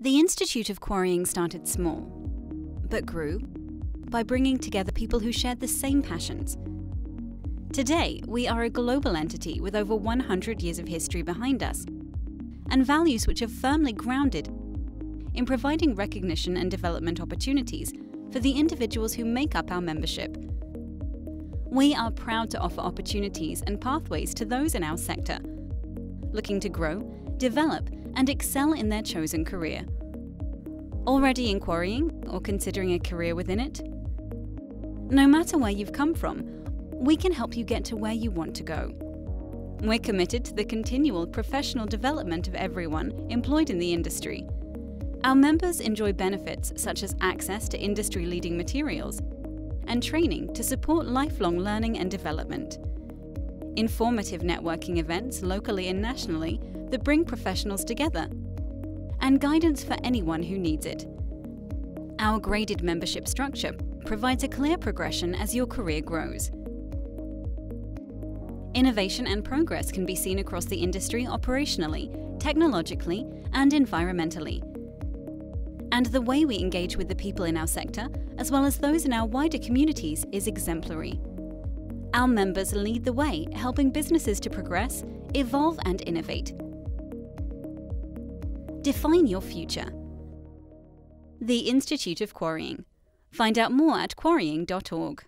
The Institute of Quarrying started small, but grew by bringing together people who shared the same passions. Today, we are a global entity with over 100 years of history behind us, and values which are firmly grounded in providing recognition and development opportunities for the individuals who make up our membership. We are proud to offer opportunities and pathways to those in our sector, looking to grow, develop, and excel in their chosen career. Already in quarrying or considering a career within it? No matter where you've come from, we can help you get to where you want to go. We're committed to the continual professional development of everyone employed in the industry. Our members enjoy benefits such as access to industry leading materials and training to support lifelong learning and development. Informative networking events locally and nationally that bring professionals together, and guidance for anyone who needs it. Our graded membership structure provides a clear progression as your career grows. Innovation and progress can be seen across the industry operationally, technologically, and environmentally. And the way we engage with the people in our sector, as well as those in our wider communities, is exemplary. Our members lead the way, helping businesses to progress, evolve, and innovate. Define your future. The Institute of Quarrying. Find out more at quarrying.org.